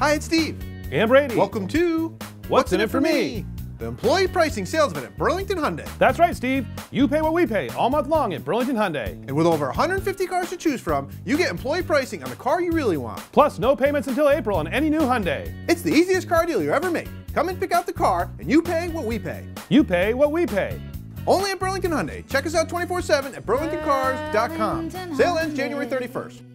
Hi, it's Steve. And Brady. Welcome to What's in it for me? The employee pricing salesman at Burlington Hyundai. That's right, Steve. You pay what we pay all month long at Burlington Hyundai. And with over 150 cars to choose from, you get employee pricing on the car you really want. Plus, no payments until April on any new Hyundai. It's the easiest car deal you ever made. Come and pick out the car, and you pay what we pay. You pay what we pay. Only at Burlington Hyundai. Check us out 24 7 at burlingtoncars.com. Sale ends January 31st.